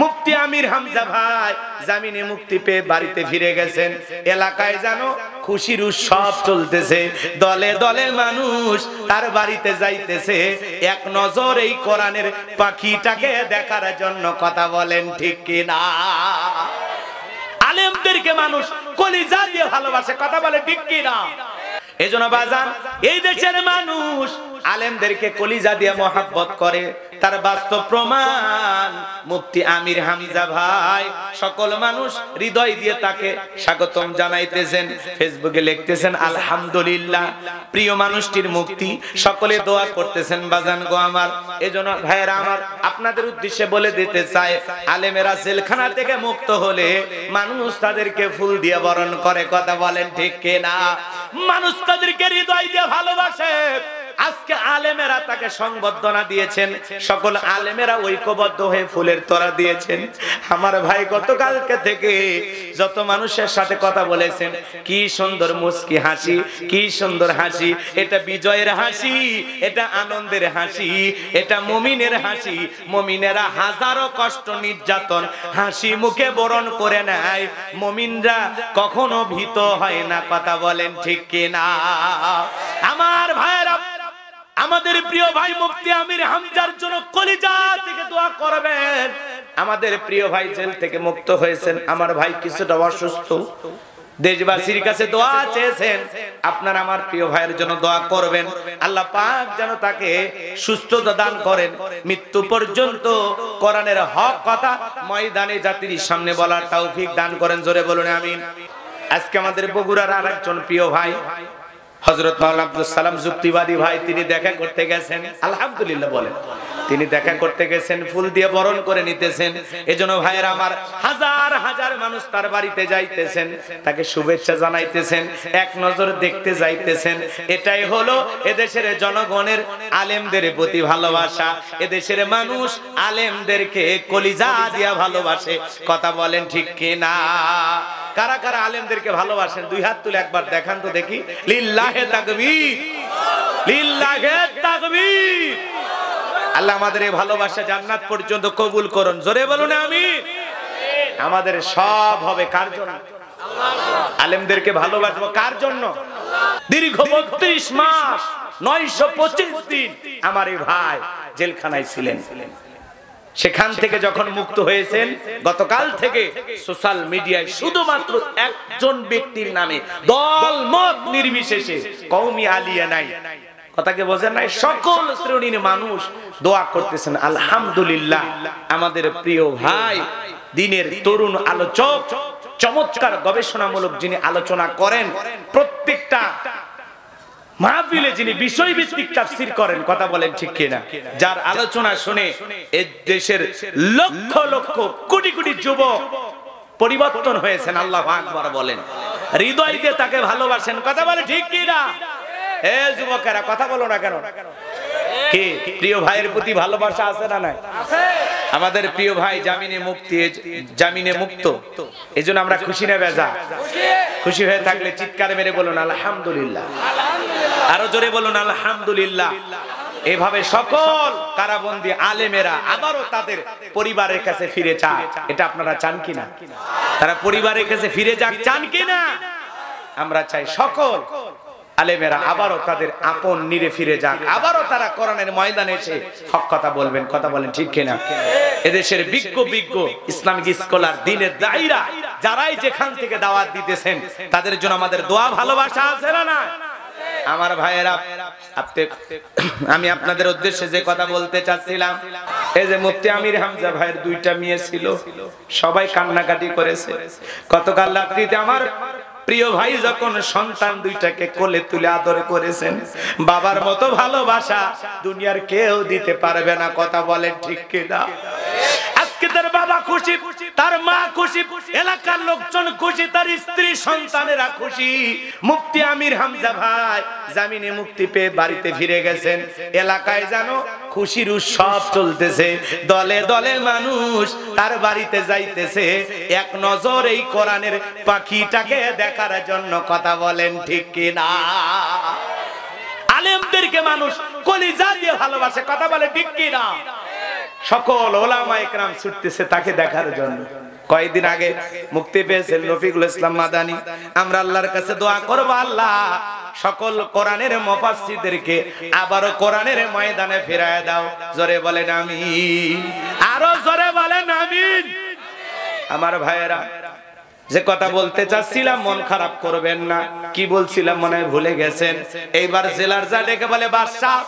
মুফতি আমির হামজা ভাই জামিনে মুক্তি পেয়ে বাড়িতে ফিরে গেছেন। এলাকায় জানো খুশির উৎসব চলতেছে। দলে দলে মানুষ তার বাড়িতে যাইতেছে। এক নজর এই কোরআনের পাখিটাকে দেখার জন্য কথা বলেন ঠিক কিনা? আলেমদেরকে মানুষ কলিজা দিয়ে ভালোবাসে, কথা বলে ঠিক কিনা? এজন্য বাজান, এই দেশের মানুষ আলেমদেরকে কলিজা দিয়ে মহাব্বত করে। তার বাস্তব প্রমাণ। মুফতি আমির হামজা ভাই, সকল মানুষ হৃদয় দিয়ে তাকে স্বাগতম জানাইতেছেন। ফেসবুকে লিখতেছেন, আলহামদুলিল্লাহ। প্রিয় মানুষটির মুক্তি, সকলে দোয়া করতেছেন, বাজান গো আমার। এজন্য ভাইয়েরা আমার, আপনাদের উদ্দেশ্যে বলে দিতে চাই, আলেমেরা জেলখানা থেকে মুক্ত হলে মানুষ তাদেরকে ফুল দিয়ে বরণ করে, কথা বলেন ঠিক কিনা? মানুষ তাদেরকে হৃদয় দিয়ে ভালোবাসে। আজকে আলেমেরা তাকে সংবর্ধনা দিয়েছেন। সকল আলেমেরা ঐক্যবদ্ধ হয়ে ফুলের তোরা দিয়েছেন। আমার ভাই গতকালকে থেকে যত মানুষের সাথে কথা বলেছেন, কি সুন্দর মুস্কি হাসি, কি সুন্দর হাসি। এটা বিজয়ের হাসি, এটা আনন্দের হাসি, এটা মমিনের হাসি। মমিনেরা হাজারো কষ্ট নির্যাতন, হাসি মুখে বরণ করে নেয়। মমিনরা কখনো ভীত হয় না, কথা বলেন ঠিক কিনা? আমার ভাইয়েরা আমাদের প্রিয় ভাই মুফতি আমির হামজার জন্য কলিজা থেকে দোয়া করবেন। আমাদের প্রিয় ভাই জেল থেকে মুক্ত হয়েছেন, আমার ভাই কিছুটা অসুস্থ। দেশবাসীর কাছে দোয়া চেয়েছেন, আপনার আমার প্রিয় ভাইয়ের জন্য দোয়া করবেন। আল্লাহ পাক যেন তাকে সুস্থতা দান করেন। মৃত্যু পর্যন্ত কোরআনের হক কথা ময়দানে জাতির সামনে বলার তৌফিক দান করেন, জোরে বলুন, আমিন। আজকে আমাদের বগুড়ার আরেকজন প্রিয় ভাই হজরত মাওলানা আব্দুল সালাম যুক্তিবাদী ভাই, তিনি দেখা করতে গেছেন, আলহামদুলিল্লাহ বলেন, তিনি দেখা করতে গেছেন, ফুল দিয়ে বরণ করে নিতেছেন। এজন্য ভাইয়ের আমার হাজার হাজার মানুষ তার বাড়িতে যাইতেছেন, তাকে শুভেচ্ছা জানাইতেছেন, এক নজর দেখতে যাইতেছেন। এটাই হলো এদেশের জনগণের আলেমদের প্রতি ভালোবাসা। এদেশের মানুষ আলেমদেরকে কলিজা দিয়া ভালোবাসে। কথা বলেন ঠিক কিনা? কারা কারা আলেমদেরকে ভালোবাসেন? দুই হাত তুলে একবার দেখান তো দেখি। লিল্লাহে তাকবীর। লিল্লাহে তাকবীর। আল্লাহ আমাদের এই ভালোবাসা জান্নাত পর্যন্ত কবুল করুন। জোরে বলুন আমি আমাদের সব হবে কার জন্য? আলেমদেরকে ভালোবাসবো কার জন্য? দীর্ঘ বত্রিশ মাস, নয়শো পঁচিশ দিন আমার এই ভাই জেলখানায় ছিলেন। সেখান থেকে যখন মুক্ত হয়েছেন গতকাল থেকে সোশ্যাল মিডিয়ায় শুধুমাত্র একজন ব্যক্তির নামে দল মত নির্বিশেষে কৌমি আলিয়া নাই। কথাকে বোঝেন নাই? সকল শ্রেণির মানুষ দোয়া করতেছেন আলহামদুলিল্লাহ। আমাদের প্রিয় ভাই দিনের তরুণ আলোচক চমৎকার গবেষণামূলক যিনি আলোচনা করেন প্রত্যেকটা মাহফিলে যিনি বিষয় ভিত্তিক তাফসীর করেন, কথা বলেন ঠিক কিনা? যার আলোচনা শুনে এ দেশের লক্ষ লক্ষ কোটি কোটি যুবক পরিবর্তন হয়েছেন, আল্লাহ আকবার বলেন। হৃদয় দিয়ে তাকে ভালোবাসেন, কথা বলে ঠিক কিনা? এ যুবকেরা, কথা বলো না কেন? কি? প্রিয় ভাইয়ের প্রতি ভালোবাসা আছে না নাই? আমাদের প্রিয় ভাই জামিনে মুক্তি, জামিনে মুক্ত। এজন্য আমরা খুশি না বেজা। খুশি হয়ে থাকলে চিৎকার মেরে বলুন, আলহামদুলিল্লাহ। আরও জোরে বলুন, আলহামদুলিল্লাহ। এভাবে সকল কারাবন্দী আলেমেরা আবারও তাদের পরিবারের কাছে ফিরে চায়। এটা আপনারা চান কিনা? তারা পরিবারের কাছে ফিরে যাক, চান কিনা? আমরা চাই সকল আলেমেরা আবারও তাদের আপন নিরে ফিরে যাক। আবারও তারা কোরআনের ময়দানে এসে হক কথা বলবেন, কথা বলেন ঠিক কিনা? এদেশের বিজ্ঞ বিজ্ঞ ইসলামিক স্কলার, দিনের দায়ীরা, যারাই যেখান থেকে দাওয়াত দিতেছেন, তাদের জন্য আমাদের দোয়া ভালোবাসা আছে না না আমার ভাইয়েরা আমি আপনাদের উদ্দেশ্যে যে কথা বলতে চাচ্ছিলাম, এই যে মুফতি আমির হামজা ভাইয়ের দুইটা মেয়ে ছিল, সবাই কান্নাকাটি করেছে। গতকাল রাত্রিতে আমার প্রিয় ভাই যখন সন্তান দুইটাকে কোলে তুলে আদর করেছেন, বাবার মতো ভালোবাসা দুনিয়ার কেউ দিতে পারবে না, কথা বলেন ঠিক কিনা? খুশি, তার মা খুশি, এলাকার লোকজন খুশি, তার স্ত্রী সন্তানেরা খুশি। মুফতি আমির হামজা ভাই জামিনে মুক্তি পেয়ে বাড়িতে ফিরে গেছেন। এলাকায় জানো খুশির উৎসব চলতেছে। দলে দলে মানুষ তার বাড়িতে যাইতেছে। এক নজর এই কোরআনের পাখিটাকে দেখার জন্য কথা বলেন, ঠিক কিনা? আলেমদেরকে মানুষ কলিজা দিয়ে ভালোবাসে, কথা বলে, ঠিক কিনা? সকল ওলামা একরাম ছুটতেছে তাকে দেখার জন্য। কয়েকদিন আগে মুক্তি পেয়েছেন রফিকুল ইসলাম মাদানি। আমরা আল্লাহর কাছে দোয়া করব, আল্লাহ, সকল কোরআনের মুফাসসিরদেরকে আবারও কোরআনের ময়দানে ফিরায় দাও। জোরে বলেন আমিন। আরও জোরে বলেন আমিন। আমার ভাইয়েরা, যে কথা বলতে চাচ্ছিলাম, মন খারাপ করবেন না। কি বলছিলাম মনে ভুলে গেছেন? এইবার জেলার যা ডেকে বলে, বাদশাহ,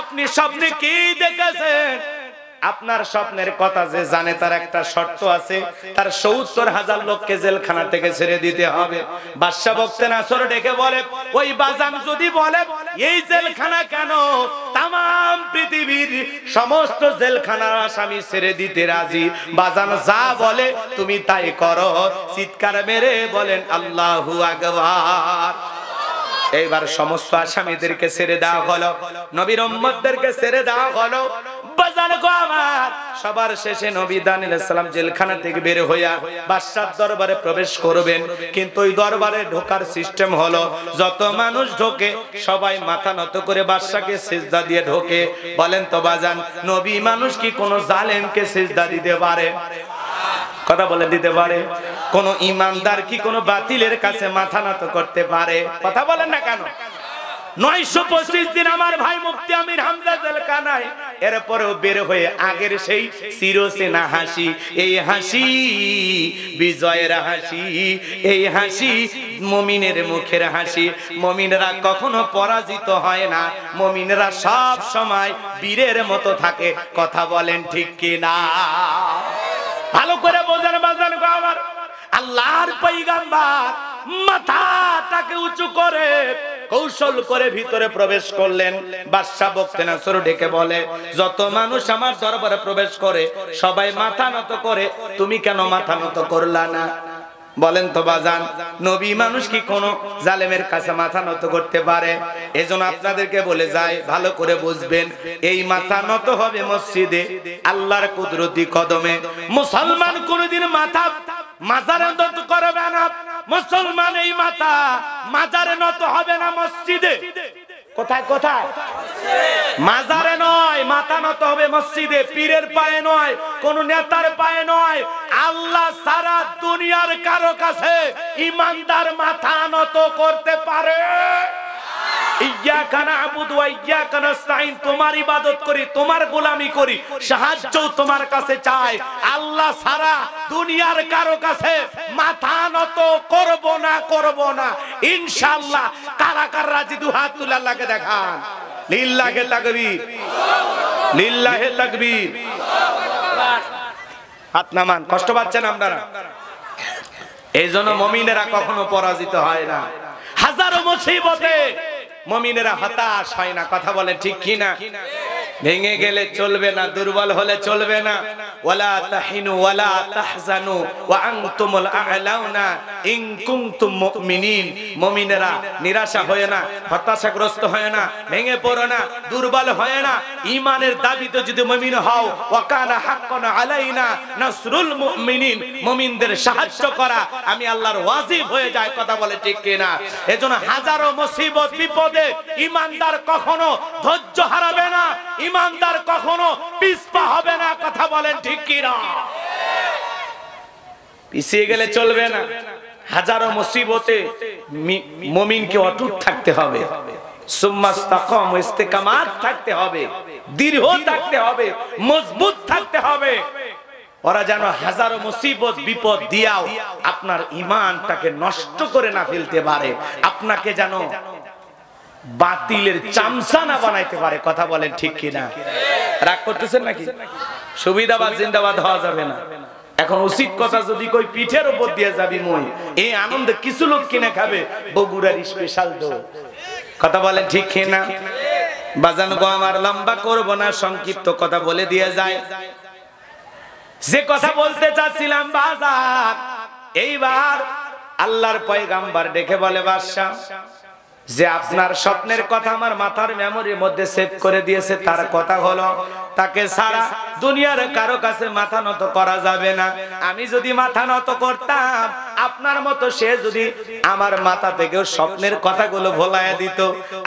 আপনি স্বপ্নে কি দেখেছেন? আপনার স্বপ্নের কথা যে জানে, তার একটা শর্ত আছে, তার সত্তর হাজার লোককে জেলখানা থেকে ছেড়ে দিতে হবে। বাদশাহ বক্তে নাসর ডেকে বলে, ওই বাজান যদি বলে, এই জেলখানা কেন? তাম পৃথিবীর সমস্ত জেলখানার আসামি ছেড়ে দিতে রাজি। বাজান যা বলে, তুমি তাই করো। চিৎকার মেরে বলেন, আল্লাহু আকবার। এইবার সমস্ত আসামিদেরকে ছেড়ে দেওয়া হলো। নবীর উম্মতদেরকে ছেড়ে দেওয়া হলো। গো আমার। সবার শেষে নবী দানিল সালাম জেলখানা থেকে বের হইয়া বাদশার দরবারে প্রবেশ করবেন। কিন্তু ওই দরবারে ঢোকার সিস্টেম হলো, যত মানুষ ঢোকে, সবাই মাথা নত করে বাদশাকে সিজদা দিয়ে ঢোকে। বলেন তো বাজান, নবী মানুষ কি কোন জালেমকে সিজদা দিতে পারে? কথা বলে দিতে পারে। কোন ইমানদার কি কোন বাতিলের কাছে মাথা নত করতে পারে? কথা বলেন না কেন? নয়শো পঁচিশ দিন আমার ভাই মুফতি আমির হামজা জেলখানায় এরপরেও বের হয়ে আগের সেই চিরসেনা হাসি, এই হাসি, বিজয়ের হাসি, এই হাসি, মমিনের মুখের হাসি। মমিনরা কখনো পরাজিত হয় না। মমিনরা সব সময় বীরের মতো থাকে। কথা বলেন ঠিক কি না ভালো করে বোঝান, বাজান আল্লাহর পৈগাম্বার মাথাটাকে উঁচু করে কৌশল করে ভিতরে প্রবেশ করলেন। বাদশাহ বক্তে নাসর ডেকে বলে, যত মানুষ আমার দরবারে প্রবেশ করে, সবাই মাথা নত করে, তুমি কেন মাথা নত করলা না? বলেন তো বাজান, নবী মানুষ কি কোন জালেমের কাছে মাথা নত করতে পারে? এজন্য আপনাদেরকে বলে যায় ভালো করে বুঝবেন, এই মাথা নত হবে মসজিদে, আল্লাহর কুদরতি কদমে। মুসলমান কোনদিন মাথা মাজারে নত করবে না। মুসলমান এই মাথা মাজারে নত হবে না মসজিদে। কোথায় কোথায়? মাজারে নয়, মাথা নত হবে মসজিদে, পীরের পায়ে নয়, কোন নেতার পায়ে নয়। আল্লাহ সারা দুনিয়ার কারও কাছে ইমানদার মাথা নত করতে পারে। ইবাদত করি সাহায্য তোমার কাছে চাই। আল্লাহ দুনিয়ার কারও কাছে মাথা নত না না। কারা কষ্ট পাচ্ছেন আপনারা? এই জন্য মমিনেরা কখনো পরাজিত হয় না। হাজারো মুসিবতে মমিনেরা হতাশ হয় না কথা বলে ঠিক কিনা? ভেঙে গেলে চলবে না দুর্বল হলে চলবে না। নিরাশা হয় না, হতাশাগ্রস্ত হয় না, ভেঙে পড়ো না, দুর্বল হয় না। দাবিতে যদি মুমিন হও কানা মুমিনদের সাহায্য করা, আমি আল্লাহর ওয়াজিব হয়ে যায় কথা বলে ঠিক কি না এজন্য হাজারো মুসিবত, বিপদে ঈমানদার কখনো ধৈর্য হারাবে না ইমানদার কখনো পিছপা হবে না, কথা বলেন ঠিক পিছিয়ে গেলে চলবে না। হাজারো মুসিবতে মমিনকে অটুট থাকতে হবে। থাকতে হবে। দীর্ঘ থাকতে হবে। মজবুত থাকতে হবে। ওরা যেন হাজারো মুসিবত বিপদ দিয়াও আপনার ইমানটাকে নষ্ট করে না ফেলতে পারে। আপনাকে যেন বাতিলের চামচা না বানাইতে পারে। কথা বলেন ঠিক কিনা? রাগ করতেছেন নাকি? সুবিধাবাদ জিন্দাবাদ হওয়া যাবে না। এখন উচিত কথা যদি কই পিঠের উপর দিয়ে যাবি মই এই আনন্দে কিছু লোক কিনে খাবে বগুড়ার স্পেশাল দো। কথা বলেন ঠিক কিনা? বাজান গো আমার লম্বা করব না সংক্ষিপ্ত কথা বলে দিয়ে যায়। যে কথা বলতে চাচ্ছিলাম বাজার এইবার আল্লাহর পয়গাম্বার ডেকে বলে বাদশাহ যে আপনার স্বপ্নের কথা আমার মাথার মেমোরির মধ্যে সেভ করে দিয়েছে, তার কথা হলো, তাকে সারা দুনিয়ার কারও কাছে মাথা নত করা যাবে না। আমি যদি মাথা নত করতাম, আপনার মতো সে যদি আমার মাথা থেকেও স্বপ্নের কথাগুলো ভোলায় দিত।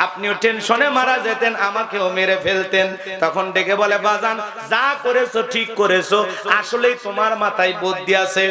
আপনিও টেনশনে মারা যেতেন, আমাকেও মেরে ফেলতেন। তখন ডেকে বলে, বাজান, যা করেছ, ঠিক করেছ। আসলেই তোমার মাথায় বুদ্ধি আছে।